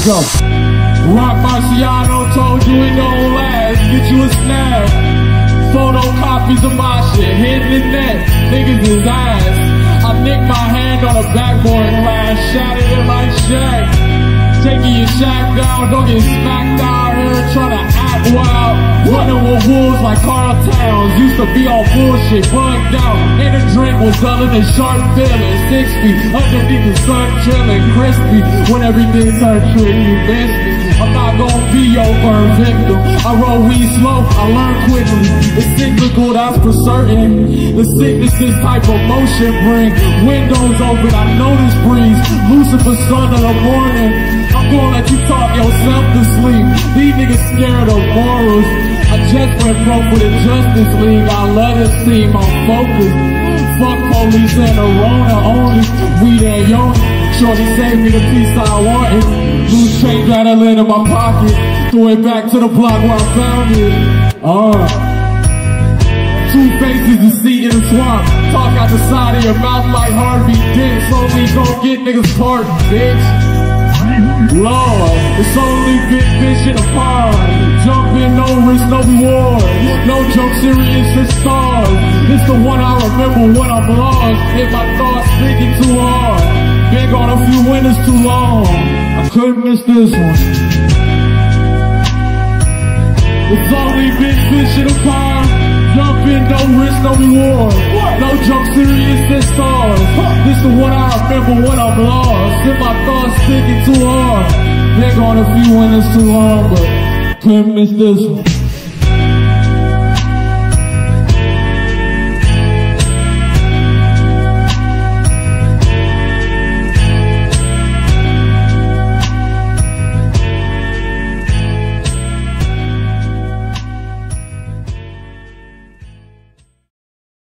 Let's go. Roc Marciano told you it don't last. Get you a snap. Photocopies of my shit. Hitting the net. Niggas is ass. I nicked my hand on a backboard glass. Shattered in my Shaq. Taking your Shaq down. Don't get smacked out here trying to act wild. Running with wolves like Karl Towns. Used to be all bullshit. Bugged out. In a drink was duller than sharp feeling. Six feet underneath the sun chilling. Crispy. When everything turned true, you me. I'm not gonna be your burn victim. I roll weed slow, I learn quickly. It's cyclical, that's for certain. The sickness this type of motion bring. Windows open, I know this breeze. Lucifer, son of the morning. Gonna let you talk yourself to sleep. These niggas scared of morals. I just went broke with the Justice League. I love this team, I'm focused. Fuck police and the Rona only. We that young. Shorty saved me the piece I wanted. Loose change rattling in my pocket. Threw it back to the block where I found it. Uh. Two faces, the see in the swamp. Talk out the side of your mouth like Harvey Dent. Slowly gon' get niggas part, bitch. Lord, it's only big fish in a pond. Jumping, no risk, no reward. No joke, serious as stars. It's the one I remember when I'm lost. Hit my thoughts thinking too hard. Been gone a few winters too long. I couldn't miss this one. It's only big fish in a pond. Jumping, no risk, no reward. No joke, serious. The one I remember when I'm lost. Hit my thoughts thinking too hard. Been gone a few winters too long, but couldn't miss this one.